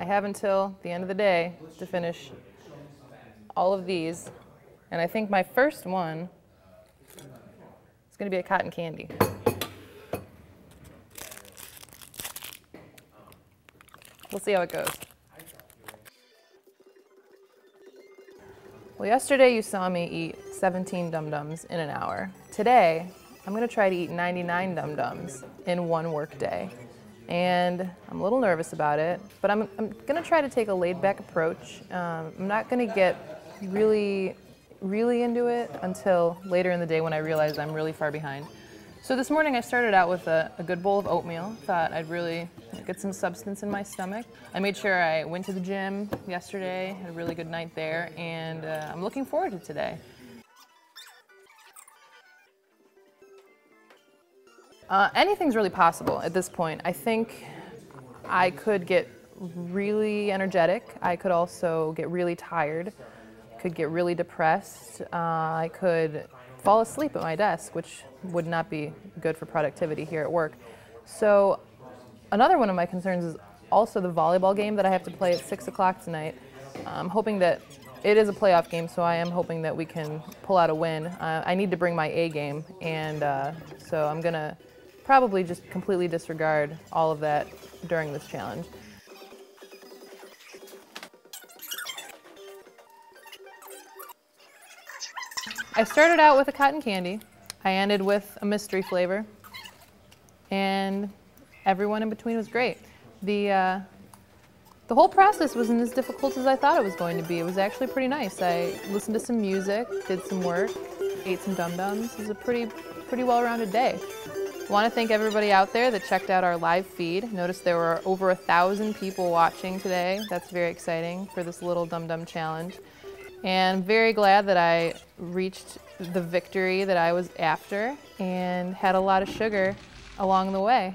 I have until the end of the day to finish all of these. And I think my first one is going to be a cotton candy. We'll see how it goes. Well, yesterday you saw me eat 17 Dum Dums in an hour. Today, I'm gonna try to eat 99 Dum Dums in one work day. And I'm a little nervous about it, but I'm, I'm gonna try to take a laid back approach. Um, I'm not gonna get really, really into it until later in the day when I realize I'm really far behind. So this morning I started out with a, a, good bowl of oatmeal. Thought I'd really get some substance in my stomach. I made sure I went to the gym yesterday, had a really good night there, and uh, I'm looking forward to today. Uh, anything's really possible at this point. I think I could get really energetic. I could also get really tired. Could get really depressed. Uh, I could fall asleep at my desk, which would not be good for productivity here at work. So another one of my concerns is also the volleyball game that I have to play at 6 o'clock tonight. I'm hoping that it is a playoff game, so I am hoping that we can pull out a win. Uh, I need to bring my A game, and uh, so I'm going to probably just completely disregard all of that during this challenge. I started out with a cotton candy. I ended with a mystery flavor. And everyone in between was great. The, uh, the whole process wasn't as difficult as I thought it was going to be. It was actually pretty nice. I listened to some music, did some work, ate some dum-dums. It was a pretty, pretty well-rounded day. Want to thank everybody out there that checked out our live feed. Notice there were over a thousand people watching today. That's very exciting for this little Dum Dum challenge. And very glad that I reached the victory that I was after and had a lot of sugar along the way.